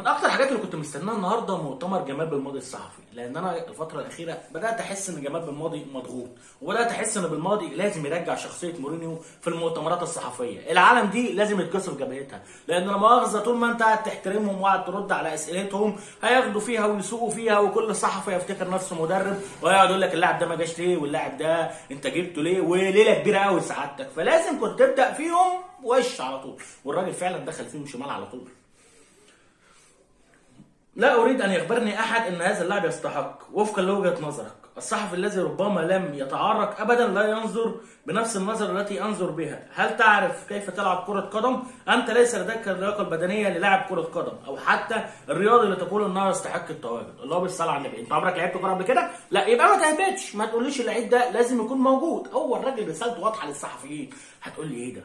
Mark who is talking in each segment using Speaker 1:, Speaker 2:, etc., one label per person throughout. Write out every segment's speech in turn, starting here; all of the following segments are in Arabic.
Speaker 1: من أكتر الحاجات اللي كنت مستناها النهارده مؤتمر جمال بالماضي الصحفي لأن أنا الفترة الأخيرة بدأت أحس إن جمال بالماضي مضغوط وبدأت أحس إن بالماضي لازم يرجع شخصية مورينيو في المؤتمرات الصحفية. العالم دي لازم يتكسر جبهتها لأن لا مؤاخذه طول ما أنت قاعد تحترمهم وقاعد ترد على أسئلتهم هياخدوا فيها ويسوقوا فيها وكل صحفي يفتكر نفسه مدرب ويقعد يقول لك اللاعب ده ما جاش ليه واللاعب ده أنت جبته ليه وليلة كبيرة قوي سعادتك. فلازم كنت تبدأ فيهم وش على طول والراجل فعلا دخل فيهم شمال على طول. لا أريد أن يخبرني أحد أن هذا اللاعب يستحق. وفقا لوجهة نظرك الصحفي الذي ربما لم يتعرق أبدا لا ينظر بنفس النظرة التي أنظر بها. هل تعرف كيف تلعب كرة قدم؟ أنت ليس لديك اللياقة البدنية للاعب كرة قدم أو حتى الرياضي اللي تقول أنه يستحق التواجد. اللي هو بالصلاة على النبي. أنت عمرك لعبت كرة قبل كده؟ لا. يبقى ما تهبطش ما تقوليش اللعيب ده لازم يكون موجود. هو الراجل رسالته واضحة للصحفيين. هتقول لي إيه ده؟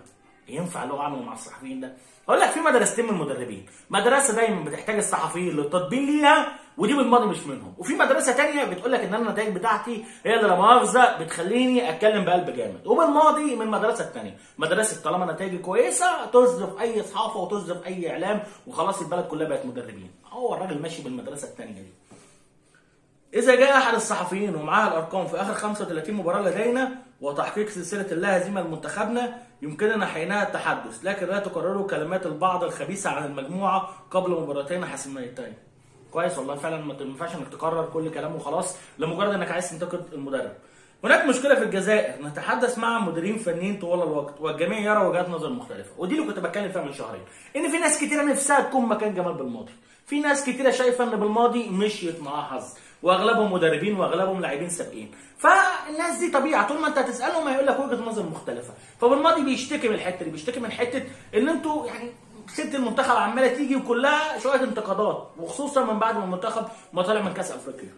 Speaker 1: ينفع اللي هو عمله مع الصحفيين ده؟ أقول لك في مدرستين من المدربين. مدرسة دايما بتحتاج الصحفيين للتطبيق ليها ودي بالماضي مش منهم. وفي مدرسة تانية بتقول لك إن أنا النتائج بتاعتي هي اللي لا مؤاخذة بتخليني أتكلم بقلب جامد. وبالماضي من المدرسة التانية مدرسة طالما نتائجي كويسة تصدف أي صحافة وتصدف أي إعلام وخلاص البلد كلها بقت مدربين. هو الراجل ماشي بالمدرسة التانية دي. إذا جاء أحد الصحفيين ومعاه الأرقام في آخر 35 مباراة لدينا وتحقيق سلسلة اللا هزيمة لمنتخبنا يمكننا حينها التحدث لكن لا تكرروا كلمات البعض الخبيثة عن المجموعة قبل مباراتين حاسمتين. كويس والله فعلا ما ينفعش إنك تكرر كل كلام وخلاص لمجرد إنك عايز تنتقد المدرب. هناك مشكلة في الجزائر نتحدث مع مديرين فنيين طوال الوقت والجميع يرى وجهات نظر مختلفة ودي اللي كنت بتكلم فيها من شهرين إن في ناس كتيرة نفسها تكون مكان جمال بالماضي في ناس كتيرة شايفة إن بالماضي مشيت معاه حظ واغلبهم مدربين واغلبهم لاعبين سابقين. فالناس دي طبيعة. طول ما انت هتسألهم هيقول لك وجهة نظر مختلفة. فبالماضي بيشتكي من الحتة دي بيشتكي من حتة إن أنتوا يعني ست المنتخب عمالة تيجي وكلها شوية انتقادات وخصوصا من بعد ما المنتخب ما طلع من كأس أفريقيا.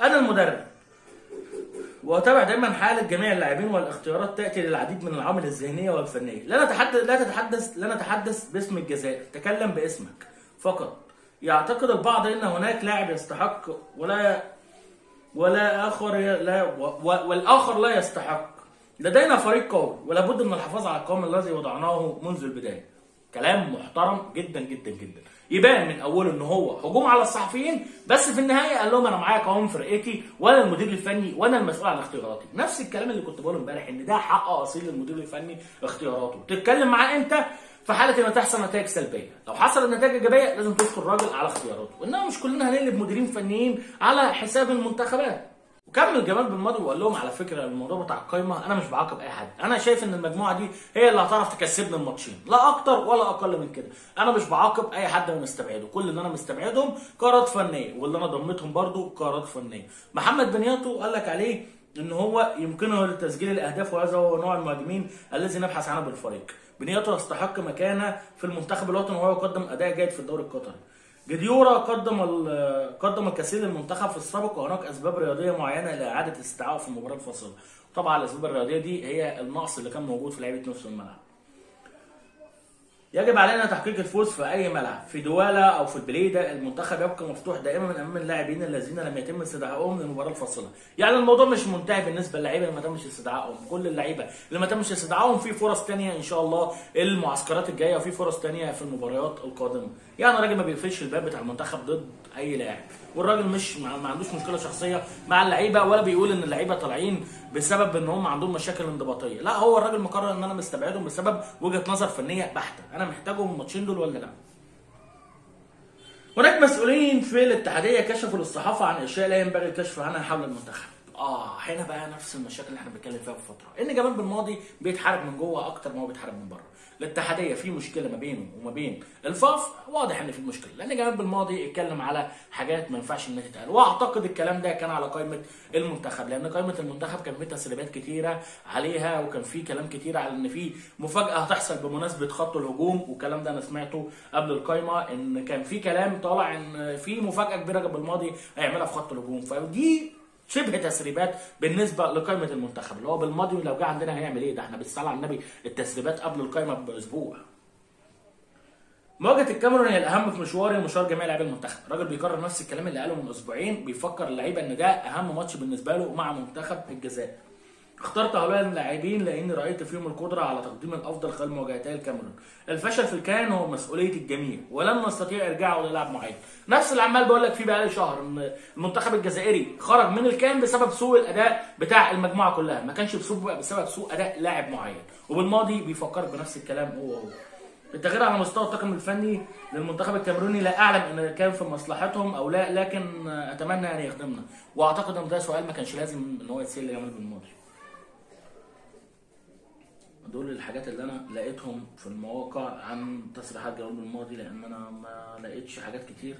Speaker 1: أنا المدرب. وأتابع دايما حاله جميع اللاعبين والاختيارات تأتي للعديد من العوامل الذهنية والفنية. لا نتحدث لا تتحدث لا نتحدث باسم الجزائر تكلم باسمك. فقط. يعتقد البعض إن هناك لاعب يستحق ولا ولا آخر لا والآخر لا يستحق. لدينا فريق قوي ولا بد من الحفاظ على القوام الذي وضعناه منذ البداية. كلام محترم جدا جدا جدا. يبان من أوله إن هو هجوم على الصحفيين بس في النهاية قال لهم أنا معايا قوام فرقتي وأنا المدير الفني وأنا المسؤول عن اختياراتي. نفس الكلام اللي كنت بقوله امبارح إن ده حق أصيل للمدير الفني اختياراته. تتكلم معاه إمتى؟ في حالة ان تحصل نتائج سلبية. لو حصلت نتائج إيجابية لازم تذكر الراجل على اختياراته. انما مش كلنا هنقلب مديرين فنيين على حساب المنتخبات. وكمل جمال بالماضي وقال لهم على فكرة الموضوع بتاع القايمة أنا مش بعاقب أي حد. أنا شايف إن المجموعة دي هي اللي هتعرف تكسبنا الماتشين. لا أكتر ولا أقل من كده. أنا مش بعاقب أي حد أنا مستبعده. كل اللي أنا مستبعدهم قرارات فنية واللي أنا ضمتهم برضو قرارات فنية. محمد بنياتو قال لك عليه إن هو يمكنه تسجيل الأهداف وهذا هو نوع المهاجمين الذي نبحث عنه بالفريق. بنيته يستحق مكانة في المنتخب الوطني وهو يقدم أداء جيد في الدوري القطري. جديورا قدم قدم الكثير للمنتخب في السابق وهناك أسباب رياضية معينة لإعادة استدعائه في المباراه الفاصله طبعا الأسباب الرياضية دي هي النقص اللي كان موجود في لعيبة نص الملعب. يجب علينا تحقيق الفوز في أي ملعب في دواله أو في البليده المنتخب يبقى مفتوح دائما امام اللاعبين الذين لم يتم استدعائهم للمباراة الفاصلة. يعني الموضوع مش منتهي بالنسبة للعيبة اللي ما تمش استدعائهم. كل اللعيبة اللي ما تمش استدعائهم في فرص تانية إن شاء الله المعسكرات الجاية وفي فرص تانية في المباريات القادمة. يعني الراجل ما بيقفلش الباب بتاع المنتخب ضد أي لاعب. والراجل مش ما عندوش مشكلة شخصية مع اللعيبة ولا بيقول إن اللعيبة طالعين بسبب إن هم عندهم مشاكل انضباطية. لا هو الراجل مقرر إن أنا مستبعدهم بسبب وجهة نظر فنية بحتة. أنا محتاجهم الماتشين دول ولا لأ؟ هناك مسؤولين في الاتحادية كشفوا للصحافة عن اشياء لا ينبغي الكشف عنها حول المنتخب. آه هنا بقى نفس المشاكل اللي إحنا بنتكلم فيها في فترة. إن جمال بالماضي بيتحارب من جوه أكتر ما هو بيتحارب من بره. الاتحادية في مشكلة ما بينه وما بين الفاف واضح إن في مشكلة. لأن جمال بالماضي اتكلم على حاجات ما ينفعش إنها تتقال. وأعتقد الكلام ده كان على قائمة المنتخب لأن قائمة المنتخب كان في تسريبات كتيرة عليها وكان في كلام كتير على إن في مفاجأة هتحصل بمناسبة خط الهجوم. والكلام ده أنا سمعته قبل القائمه إن كان في كلام طالع إن في مفاجأة كبيرة بالماضي هيعملها في خط الهجوم. فدي شبه تسريبات بالنسبة لقائمة المنتخب. اللي هو بالماضي لو جه عندنا هيعمل إيه؟ ده إحنا بالصلاه على النبي. التسريبات قبل القائمة بأسبوع. مواجهة الكاميرون هي الأهم في مشواري ومشوار جميع لاعبي المنتخب. الراجل بيكرر نفس الكلام اللي قاله من أسبوعين بيفكر اللعيبة إن ده أهم ماتش بالنسبة له مع منتخب الجزائر. اخترت هؤلاء اللاعبين لاني رأيت فيهم القدرة على تقديم الأفضل خلال مواجهتي الكاميرون. الفشل في الكيان هو مسؤولية الجميع ولن نستطيع إرجاعه للاعب معين. نفس اللي عمال بقول لك فيه بقالي شهر إن المنتخب الجزائري خرج من الكيان بسبب سوء الأداء بتاع المجموعة كلها، ما كانش بسبب بسبب سوء أداء لاعب معين، وبالماضي بيفكرك بنفس الكلام هو هو. التغيير على مستوى الطاقم الفني للمنتخب الكاميروني لا أعلم إن كان في مصلحتهم أو لا لكن أتمنى أن يخدمنا وأعتقد إن ده سؤال ما كانش لازم إن هو يتسأل لجمال بالماضي دول الحاجات اللي أنا لقيتهم في المواقع عن تصريحات جمال بالماضي لأن أنا ما لقيتش حاجات كتير.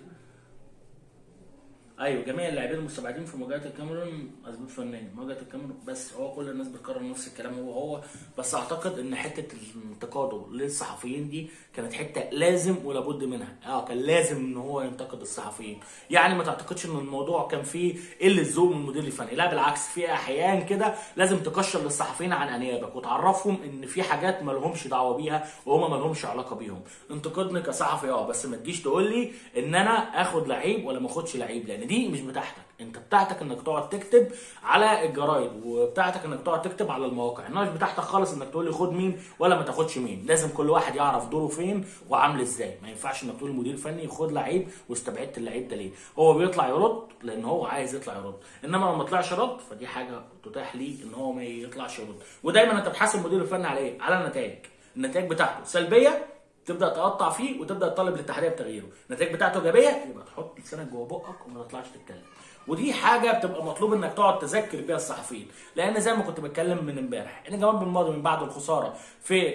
Speaker 1: أيوه جميع اللاعبين المستبعدين في مواجهه الكاميرون اسباب فنيه مواجهه الكاميرون بس هو كل الناس بتكرر نفس الكلام هو هو. بس أعتقد إن حتة انتقاده للصحفيين دي كانت حتة لازم ولابد منها. آه كان لازم إن هو ينتقد الصحفيين. يعني ما تعتقدش إن الموضوع كان فيه قلة ذوق من المدير الفني. لا بالعكس في أحيان كده لازم تكشر للصحفيين عن أنيابك وتعرفهم إن في حاجات ما لهمش دعوة بيها وهما ما لهمش علاقة بيهم. انتقدني كصحفي آه بس ما تجيش تقول لي إن أنا آخد لعيب ولا ما أخدش لعيب لأن دي مش بتاعتك. انت بتاعتك انك تقعد تكتب على الجرايد وبتاعتك انك تقعد تكتب على المواقع. انما مش بتاعتك خالص انك تقول لي خد مين ولا ما تاخدش مين. لازم كل واحد يعرف دوره فين وعامل إزاي. ما ينفعش انك تقول المدير الفني خد لعيب واستبعدت اللعيب ده ليه. هو بيطلع يرد لأن هو عايز يطلع يرد. انما لو ما طلعش رد فدي حاجة تتاح ليه ان هو ما يطلعش يرد. ودايما انت بتحاسب المدير الفني على إيه؟ على النتائج. النتائج بتاعته سلبية تبدأ تقطع فيه وتبدأ تطالب الاتحادية بتغييره. النتائج بتاعته إيجابية؟ يبقى تحط لسانك جوه بقك وما تطلعش تتكلم. ودي حاجة بتبقى مطلوب إنك تقعد تذكر بيها الصحفيين. لأن زي ما كنت بتكلم من إمبارح ان جمال بالماضي من بعد الخسارة في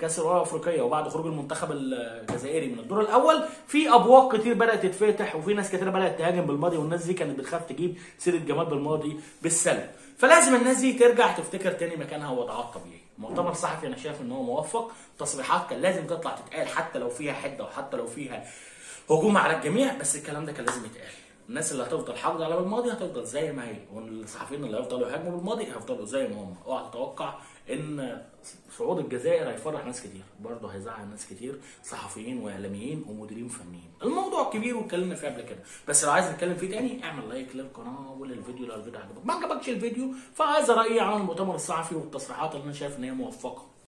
Speaker 1: كأس الأمم الأفريقية وبعد خروج المنتخب الجزائري من الدور الأول في أبواق كتير بدأت تتفتح وفي ناس كتير بدأت تهاجم بالماضي والناس دي كانت بتخاف تجيب سيرة جمال بالماضي بالسلب. فلازم الناس دي ترجع تفتكر تاني مكانها ووضعها الطبيعي المؤتمر الصحفي أنا شايف إن هو موفق. تصريحات كان لازم تطلع تتقال حتى لو فيها حدة وحتى لو فيها هجوم على الجميع بس الكلام ده كان لازم يتقال. الناس اللي هتفضل حافظه على بالماضي هتفضل زي ما هي والصحفيين اللي هيفضلوا يهاجموا بالماضي هيفضلوا زي ما هم. أوعى تتوقع إن صعود الجزائر هيفرح ناس كتير برضه هيزعل ناس كتير صحفيين وإعلاميين ومديرين فنيين. الموضوع كبير واتكلمنا فيه قبل كده. بس لو عايز نتكلم فيه تاني اعمل لايك للقناة وللفيديو لو الفيديو عجبك. ما عجبكش الفيديو فعايز رأيي عن المؤتمر الصحفي والتصريحات اللي أنا شايف إن هي موفقة.